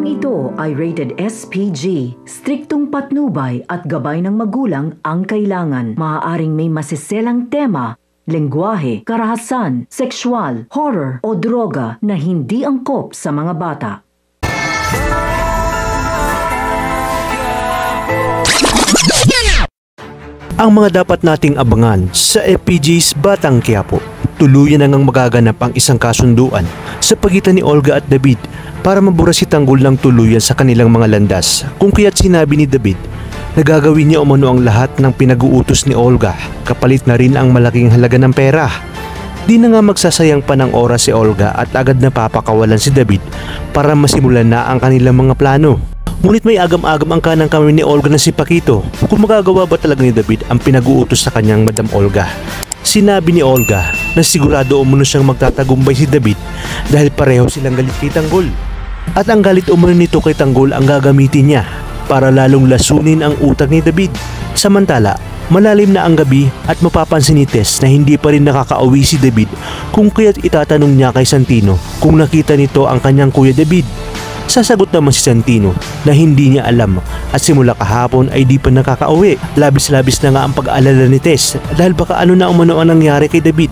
Programang ito ay rated SPG. Striktong patnubay at gabay ng magulang ang kailangan. Maaaring may masiselang tema, lengguwahe, karahasan, sexual, horror o droga na hindi angkop sa mga bata. Ang mga dapat nating abangan sa FPG's Batang Quiapo. Tuluyan na ngang magaganap ang isang kasunduan sa pagitan ni Olga at David para mabura si Tanggol ng tuluyan sa kanilang mga landas. Kung kaya't sinabi ni David na gagawin niya umano ang lahat ng pinag-uutos ni Olga kapalit na rin ang malaking halaga ng pera. Di na nga magsasayang pa ng oras si Olga at agad na papakawalan si David para masimulan na ang kanilang mga plano. Ngunit may agam-agam ang kanang kami ni Olga na si Pakito kung magagawa ba talaga ni David ang pinag-uutos sa kanyang Madam Olga. Sinabi ni Olga na sigurado umano siyang magtatagumpay si David dahil pareho silang galit kay Tanggol. At ang galit umano nito kay Tanggol ang gagamitin niya para lalong lasunin ang utak ni David. Samantala, malalim na ang gabi at mapapansin ni Tess na hindi pa rin nakakauwi si David kung kaya't itatanong niya kay Santino kung nakita nito ang kanyang kuya David. Sasagot naman si Santino na hindi niya alam at simula kahapon ay di pa nakakauwi. Labis-labis na nga ang pag-aalala ni Tess dahil baka ano na umano ang nangyari kay David.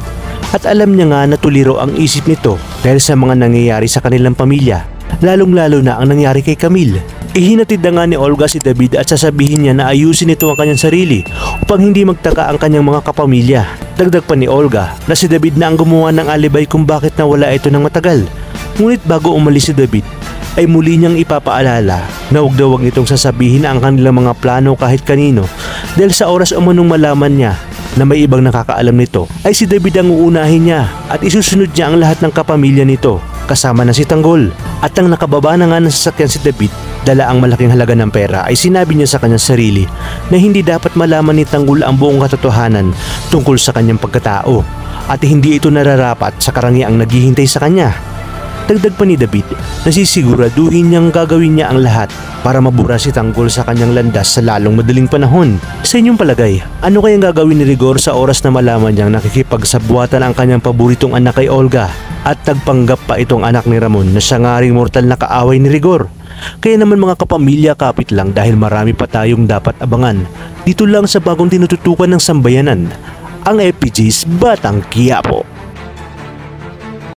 At alam niya nga na tuliro ang isip nito dahil sa mga nangyayari sa kanilang pamilya. Lalong-lalo na ang nangyari kay Camille. Ihinatid na nga ni Olga si David at sasabihin niya na ayusin ito ang kanyang sarili upang hindi magtaka ang kanyang mga kapamilya. Dagdag pa ni Olga na si David na ang gumawa ng alibay kung bakit nawala ito ng matagal. Ngunit bago umalis si David, ay muli niyang ipapaalala na huwag daw huwag nitong sasabihin ang kanilang mga plano kahit kanino dahil sa oras umanong malaman niya na may ibang nakakaalam nito ay si David ang uunahin niya at isusunod niya ang lahat ng kapamilya nito kasama na si Tanggol. At ang nakababa na nga ng sasakyan si David dala ang malaking halaga ng pera ay sinabi niya sa kanyang sarili na hindi dapat malaman ni Tanggol ang buong katotohanan tungkol sa kanyang pagkatao at hindi ito nararapat sa karangiang naghihintay sa kanya. Dagdag pa ni David na sisiguraduhin niyang gagawin niya ang lahat para mabura si Tanggol sa kanyang landas sa lalong madaling panahon. Sa inyong palagay, ano kayang gagawin ni Rigor sa oras na malaman niyang nakikipagsabwatan ang kanyang paboritong anak kay Olga at tagpanggap pa itong anak ni Ramon na siya nga ring mortal na kaaway ni Rigor? Kaya naman mga kapamilya kapit lang dahil marami pa tayong dapat abangan. Dito lang sa bagong tinututukan ng sambayanan, ang FPG's Batang Quiapo.